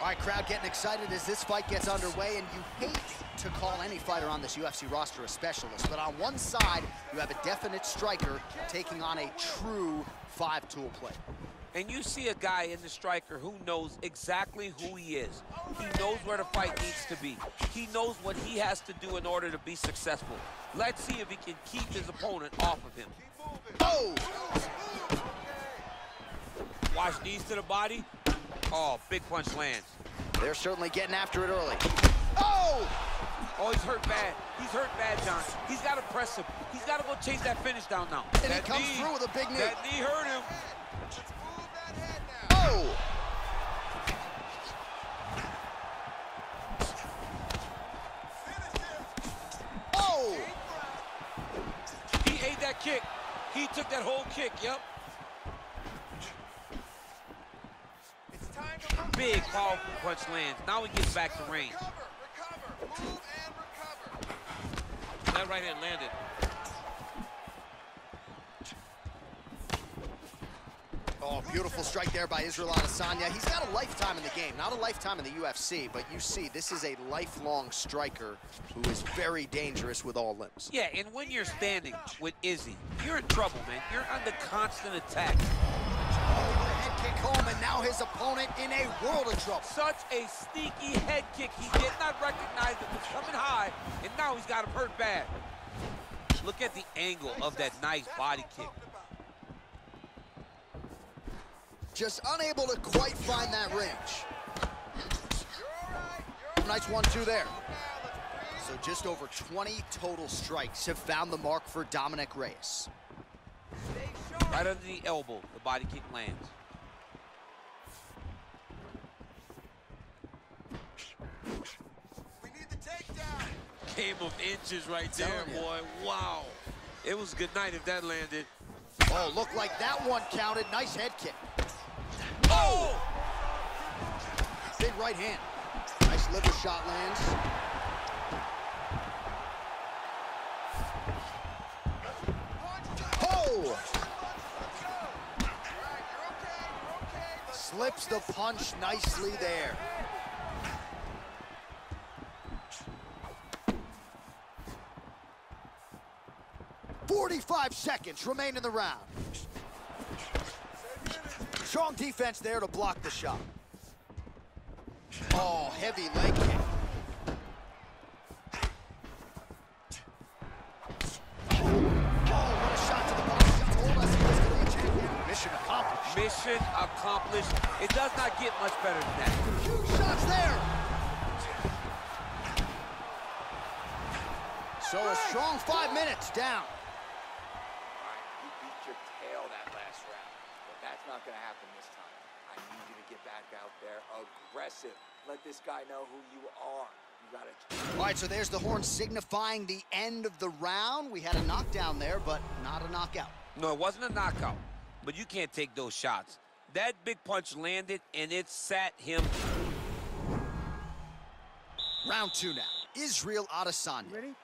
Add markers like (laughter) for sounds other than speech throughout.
All right, crowd getting excited as this fight gets underway, and you hate to call any fighter on this UFC roster a specialist, but on one side, you have a definite striker taking on a true five-tool player. And you see a guy in the striker who knows exactly who he is. He knows where the fight needs to be. He knows what he has to do in order to be successful. Let's see if he can keep his opponent off of him. Oh! Watch knees to the body. Oh, big punch lands. They're certainly getting after it early. Oh! Oh, he's hurt bad. He's hurt bad, John. He's got to press him. He's got to go chase that finish down now. And that he comes knee, through with a big knee. That knee hurt him. Oh! Oh! He ate that kick. He took that whole kick, yep. Big, powerful punch lands. Now he gets back to range. That right hand landed. Oh, beautiful strike there by Israel Adesanya. He's got a lifetime in the game, not a lifetime in the UFC, but you see, this is a lifelong striker who is very dangerous with all limbs. Yeah, and when you're standing with Izzy, you're in trouble, man. You're under constant attack. Kick home, and now his opponent in a world of trouble. Such a sneaky head kick. He did not recognize it was coming high, and now he's got him hurt bad. Look at the angle of that nice body kick. Just unable to quite find that range. Nice one-two there. So just over 20 total strikes have found the mark for Dominick Reyes. Right under the elbow, the body kick lands. We need the takedown. Game of inches right there, boy. Wow. It was a good night if that landed. Oh, looked like that one counted. Nice head kick. Oh! Big right hand. Nice liver shot lands. Oh! Slips the punch nicely there. Forty-five seconds remain in the round. Strong defense there to block the shot. Oh, heavy leg kick. Oh, what a shot to the body. He told us he was going to be a champion. Mission accomplished. Mission accomplished. It does not get much better than that. Huge shots there. So a strong five minutes down. You beat your tail that last round, but that's not going to happen this time. I need you to get back out there aggressive. Let this guy know who you are. You got to. All right, so there's the horn signifying the end of the round. We had a knockdown there, but not a knockout. No, it wasn't a knockout, but you can't take those shots. That big punch landed, and it sat him. Round two now. Israel Adesanya. Ready?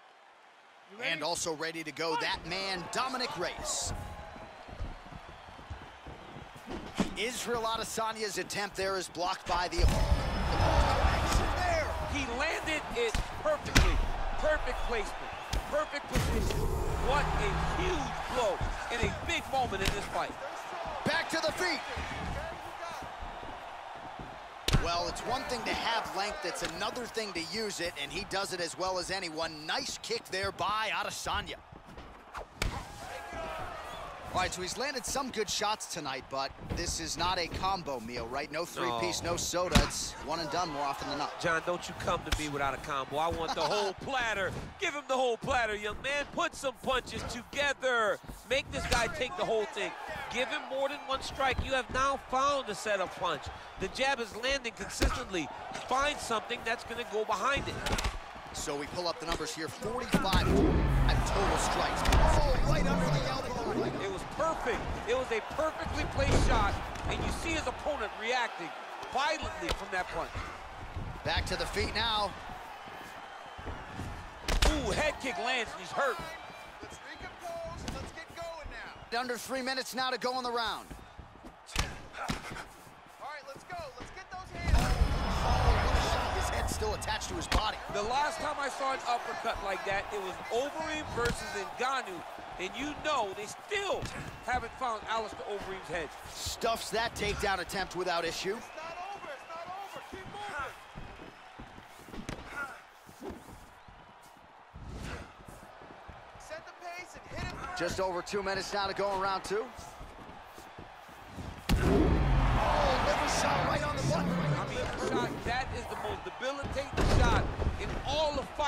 And also ready to go, that man, Dominick Reyes. Israel Adesanya's attempt there is blocked by the action there. He landed it perfectly. Perfect placement. Perfect position. What a huge blow in a big moment in this fight. Back to the feet. Well, it's one thing to have length, it's another thing to use it, and he does it as well as anyone. Nice kick there by Adesanya. All right, so he's landed some good shots tonight, but this is not a combo meal, right? No three-piece, no. no soda. It's one and done more often than not. John, don't you come to me without a combo. I want the whole (laughs) platter. Give him the whole platter, young man. Put some punches together. Make this guy take the whole thing. Give him more than one strike. You have now found a set of punch. The jab is landing consistently. Find something that's going to go behind it. So we pull up the numbers here, 45 total strikes. Oh, right under the elbow. It was perfect. It was a perfectly placed shot, and you see his opponent reacting violently from that punch. Back to the feet now. Ooh, head kick lands, and he's hurt. Let's recompose let's get going now. Under three minutes now to go in the round. All right, let's go. Let's get those hands. Still attached to his body. The last time I saw an uppercut like that, it was Overeem versus Ngannou, and you know they still haven't found Alistair Overeem's head. Stuffs that takedown attempt without issue. Just over two minutes now to go in round two.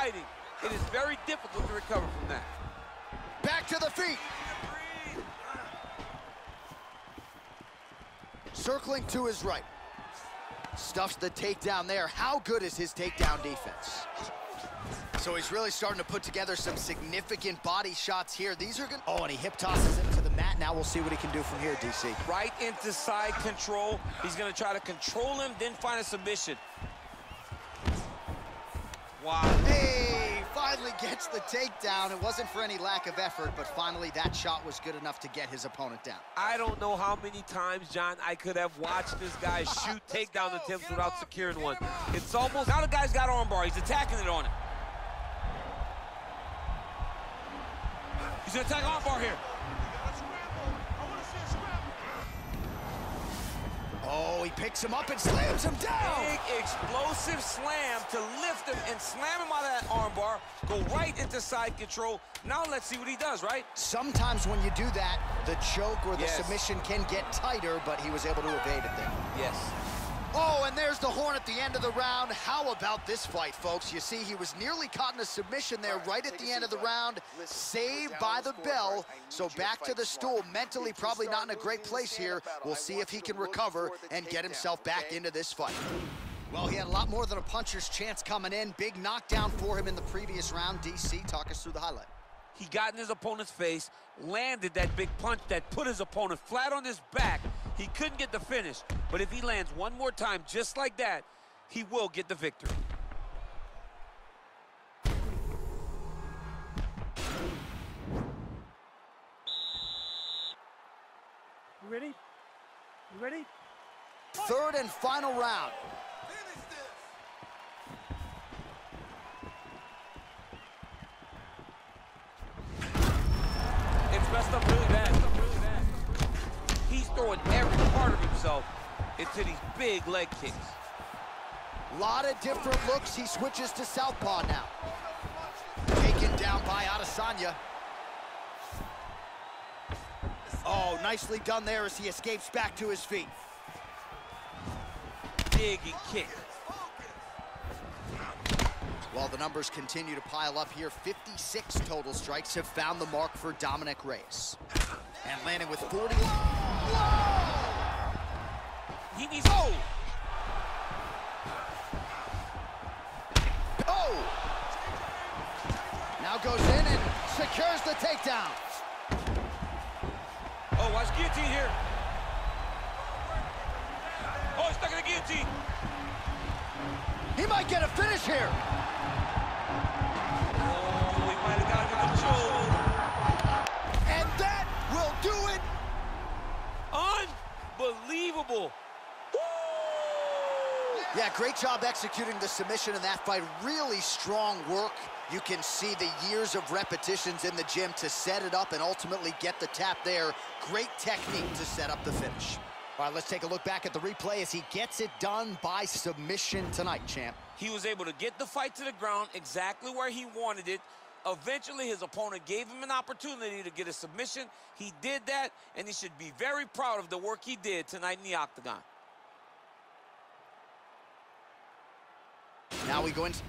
Fighting. It is very difficult to recover from that. Back to the feet. Circling to his right. Stuffs the takedown there. How good is his takedown defense? So he's really starting to put together some significant body shots here. These are good. Oh, and he hip tosses him to the mat. Now we'll see what he can do from here, DC. Right into side control. He's going to try to control him, then find a submission. Wow. Hey, finally gets the takedown. It wasn't for any lack of effort, but finally that shot was good enough to get his opponent down. I don't know how many times, John, I could have watched this guy shoot takedown attempts without securing one. It's almost, now the guy's got armbar. He's attacking it on it. He's gonna attack armbar here. Oh, he picks him up and slams him down. Big explosive slam to lift him and slam him out of that armbar. Go right into side control. Now let's see what he does, right? Sometimes when you do that, the choke or the Yes. submission can get tighter, but he was able to evade it there. Yes. Oh, and there's the horn at the end of the round. How about this fight, folks? You see, he was nearly caught in a submission there right at the end of the round, saved by the bell. So back to the stool, mentally probably not in a great place here. We'll see if he can recover and get himself back into this fight. Well, he had a lot more than a puncher's chance coming in. Big knockdown for him in the previous round. DC, talk us through the highlight. He got in his opponent's face, landed that big punch that put his opponent flat on his back. He couldn't get the finish, but if he lands one more time just like that, he will get the victory. You ready? You ready? Third and final round. Into these big leg kicks. Lot of different looks. He switches to southpaw now. Taken down by Adesanya. Oh, nicely done there as he escapes back to his feet. Dig and kick. While the numbers continue to pile up here, 56 total strikes have found the mark for Dominick Reyes. And landing with 40. He needs, oh! Oh! Now goes in and secures the takedown. Oh, watch guillotine here. Oh, he's stuck in the guillotine. He might get a finish here. Oh, he might have got control. And that will do it. Unbelievable. Yeah, great job executing the submission in that fight. Really strong work. You can see the years of repetitions in the gym to set it up and ultimately get the tap there. Great technique to set up the finish. All right, let's take a look back at the replay as he gets it done by submission tonight, champ. He was able to get the fight to the ground exactly where he wanted it. Eventually, his opponent gave him an opportunity to get a submission. He did that, and he should be very proud of the work he did tonight in the octagon. Now we go into...